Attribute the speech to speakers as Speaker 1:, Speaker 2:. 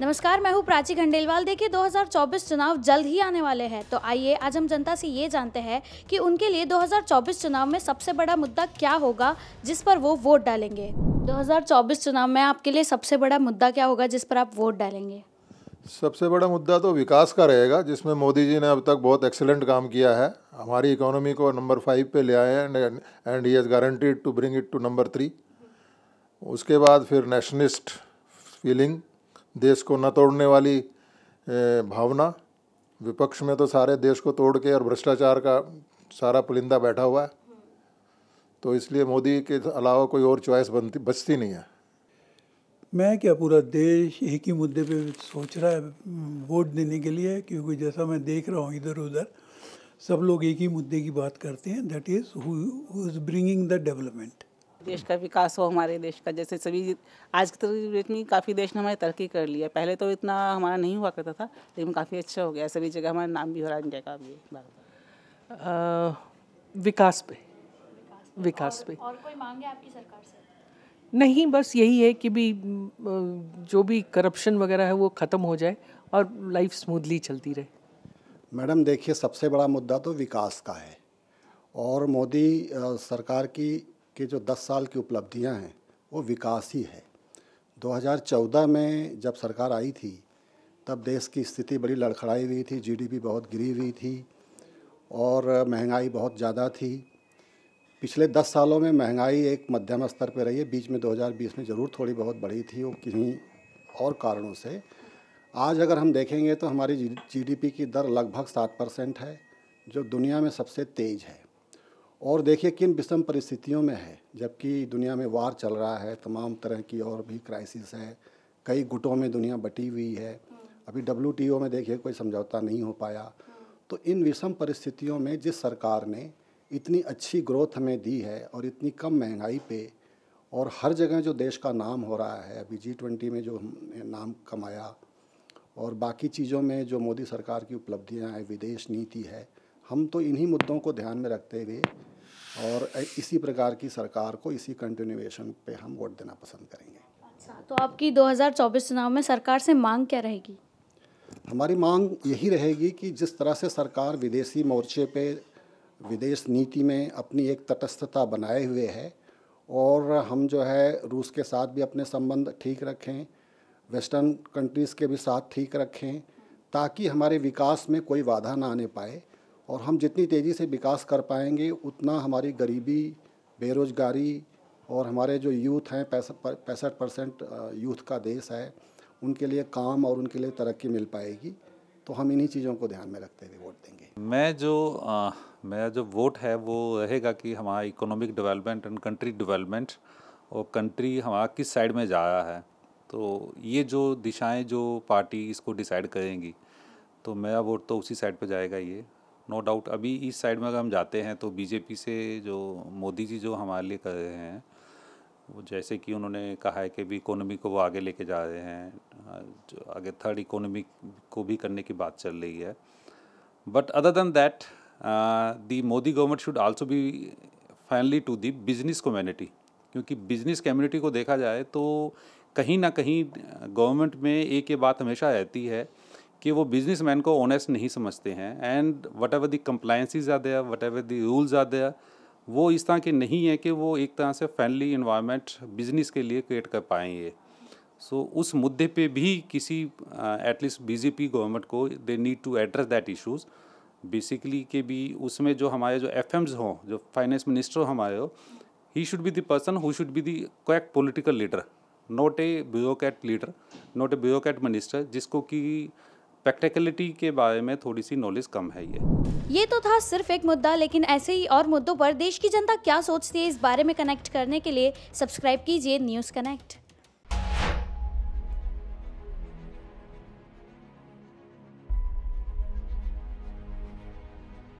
Speaker 1: नमस्कार, मैं हूँ प्राची खंडेलवाल देखिए 2024 चुनाव जल्द ही आने वाले हैं। तो आइए, आज हम जनता से ये जानते हैं कि उनके लिए 2024 चुनाव में सबसे बड़ा मुद्दा क्या होगा, जिस पर वो वोट डालेंगे। 2024 चुनाव में आपके लिए सबसे बड़ा मुद्दा क्या होगा, जिस पर आप वोट डालेंगे?
Speaker 2: सबसे बड़ा मुद्दा तो विकास का रहेगा, जिसमें मोदी जी ने अब तक बहुत एक्सीलेंट काम किया है। हमारी इकोनॉमी को नंबर फाइव पे ले आए हैं and he guaranteed to bring it to number three उसके बाद फिर नेशनलिस्ट फीलिंग देश को न तोड़ने वाली भावना। विपक्ष में तो सारे देश को तोड़ के और भ्रष्टाचार का सारा पुलिंदा बैठा हुआ है। तो इसलिए मोदी के अलावा कोई और चॉइस बनती, बचती नहीं है।
Speaker 3: मैं क्या पूरा देश एक ही मुद्दे पे सोच रहा है, वोट देने के लिए? क्योंकि जैसा मैं देख रहा हूँ इधर उधर, सब लोग एक ही मुद्दे की बात करते हैं। That is who is bringing the development
Speaker 4: देश का विकास हो हमारे देश का। जैसे सभी आज की डेट में काफ़ी देश ने हमारी तरक्की कर लिया पहले तो इतना हमारा नहीं हुआ करता था लेकिन काफ़ी अच्छा हो गया। सभी जगह हमारा नाम भी हो रहा है का भी।
Speaker 5: विकास पे। विकास पे।
Speaker 1: और कोई मांग है आपकी सरकार से?
Speaker 5: नहीं बस यही है कि भी जो भी करप्शन वगैरह है वो ख़त्म हो जाए और लाइफ स्मूथली चलती रहे।
Speaker 6: मैडम देखिए सबसे बड़ा मुद्दा तो विकास का है। और मोदी सरकार की कि जो 10 साल की उपलब्धियाँ हैं, वो विकास ही है। 2014 में जब सरकार आई थी, तब देश की स्थिति बड़ी लड़खड़ाई हुई थी जीडीपी बहुत गिरी हुई थी और महँगाई बहुत ज़्यादा थी। पिछले 10 सालों में महँगाई एक मध्यम स्तर पर रही है। बीच में 2020 में ज़रूर थोड़ी बहुत बढ़ी थी वो किन्हीं और कारणों से। आज अगर हम देखेंगे तो हमारी जीडीपी की दर लगभग सात परसेंट है, जो दुनिया में सबसे तेज़ है। और देखिए किन विषम परिस्थितियों में है, जबकि दुनिया में वार चल रहा है, तमाम तरह की और भी क्राइसिस है, कई गुटों में दुनिया बटी हुई है। अभी डब्ल्यू में देखिए कोई समझौता नहीं हो पाया। तो इन विषम परिस्थितियों में जिस सरकार ने इतनी अच्छी ग्रोथ हमें दी है और इतनी कम महँगाई पे और हर जगह जो देश का नाम हो रहा है, अभी जी ट्वेंटी में जो नाम कमाया और बाकी चीज़ों में जो मोदी सरकार की उपलब्धियाँ हैं, विदेश नीति है हम तो इन्हीं मुद्दों को ध्यान में रखते हुए और इसी प्रकार की सरकार को इसी कंटिन्यूएशन पे हम वोट देना पसंद करेंगे।
Speaker 1: अच्छा तो आपकी 2024 चुनाव में सरकार से मांग क्या रहेगी?
Speaker 6: हमारी मांग यही रहेगी कि जिस तरह से सरकार विदेशी मोर्चे पे विदेश नीति में अपनी एक तटस्थता बनाए हुए है और हम जो है रूस के साथ भी अपने संबंध ठीक रखें वेस्टर्न कंट्रीज़ के भी साथ ठीक रखें ताकि हमारे विकास में कोई बाधा ना आने पाए। और हम जितनी तेज़ी से विकास कर पाएँगे उतना हमारी गरीबी बेरोज़गारी और हमारे जो यूथ हैं पैंसठ परसेंट यूथ का देश है उनके लिए काम और उनके लिए तरक्की मिल पाएगी। तो हम इन्हीं चीज़ों को ध्यान में रखते हुए वोट देंगे।
Speaker 7: मैं जो आ, मेरा जो वोट है वो रहेगा कि हमारा economic development and country development और कंट्री हमारा किस साइड में जा रहा है। तो ये जो दिशाएँ जो पार्टी इसको डिसाइड करेंगी तो मेरा वोट तो उसी साइड पे जाएगा ये। नो डाउट अभी इस साइड में अगर हम जाते हैं तो बीजेपी से जो मोदी जी जो हमारे लिए कर रहे हैं, वो जैसे कि उन्होंने कहा है कि भी इकोनॉमी को वो आगे लेके जा रहे हैं, जो आगे थर्ड इकोनॉमी को भी करने की बात चल रही है। But other than that the Modi government should also be finally to the business community क्योंकि बिज़नेस कम्युनिटी को देखा जाए तो कहीं ना कहीं गवर्नमेंट में एक ये बात हमेशा रहती है कि वो बिजनेसमैन को ऑनेस्ट नहीं समझते हैं। And whatever the compliances are there whatever the rules are there वो इस तरह के नहीं है कि वो एक तरह से फ्रेंडली इन्वायरमेंट बिज़नेस के लिए क्रिएट कर पाएँगे सो so, उस मुद्दे पे भी किसी एटलीस्ट बीजेपी गवर्नमेंट को they need to address that issues basically के भी उसमें जो हमारे जो एफ़ हों जो फाइनेंस मिनिस्टर हो हमारे हो he should be the person who should be the correct political leader not a bureaucrat leader not a bureaucrat minister जिसको कि प्रैक्टिकलिटी के बारे में थोड़ी सी नॉलेज कम है ये।
Speaker 1: ये तो था सिर्फ़ एक मुद्दा, लेकिन ऐसे ही और मुद्दों पर देश की जनता क्या सोचती है इस बारे में कनेक्ट करने के लिए सब्सक्राइब कीजिए न्यूज़ कनेक्ट